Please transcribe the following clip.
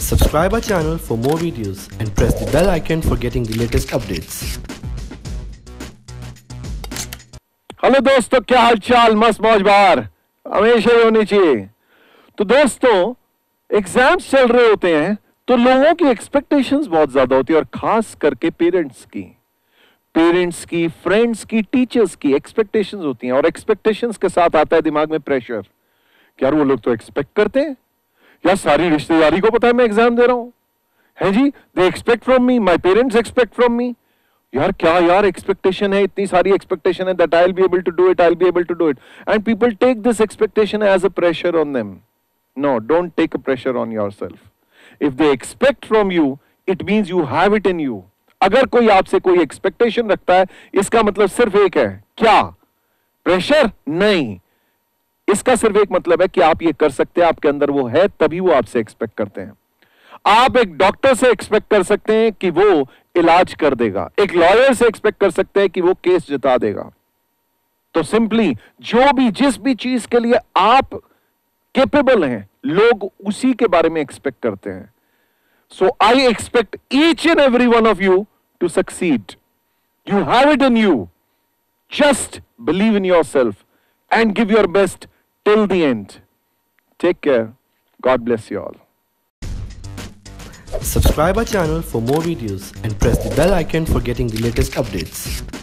Subscribe our channel for more videos and press the bell icon for getting the latest updates. Hello दोस्तों, क्या हाल मस्त मौज बार। हमेशा ही होनी चाहिए तो दोस्तों एग्ज़ाम्स चल रहे होते हैं तो लोगों की एक्सपेक्टेशंस बहुत ज़्यादा होती है और खास करके पेरेंट्स की। पेरेंट्स की फ्रेंड्स की टीचर्स की एक्सपेक्टेशंस होती हैं और एक्सपेक्टेशंस के साथ आता है दिमाग में प्रेशर यार वो लोग तो एक्सपेक्ट करते हैं? यार सारी रिश्तेदारी को पता है मैं एग्ज़ाम दे रहा हूँ? है जी? They expect from me my parents expect from me यार, क्या यार एक्सपेक्टेशन है? इतनी सारी एक्सपेक्टेशन है that I be able to do it I be able to do it and people take this expectation as a pressure on them no don't take a pressure on yourself if they expect from you it means you have it in you अगर कोई आपसे कोई expectation रखता है, इसका मतलब सिर्फ़ एक है। क्या? प्रेशर नहीं. इसका सिर्फ़ एक मतलब है कि आप ये कर सकते हैं, आपके अंदर वो है, तभी वो आपसे एक्सपेक्ट करते हैं। आप एक डॉक्टर से एक्सपेक्ट कर सकते हैं कि वो इलाज कर देगा। एक लॉयर से एक्सपेक्ट कर सकते हैं कि वो केस जिता देगा। तो सिंपली जो भी, जिस भी चीज़ के लिए आप केपेबल हैं, लोग उसी के बारे में एक्सपेक्ट करते हैं। So I expect each and every one of you to succeed you have it in you just believe in yourself and give your best till the end. Take care. God bless you all. Subscribe our channel for more videos and press the bell icon for getting the latest updates.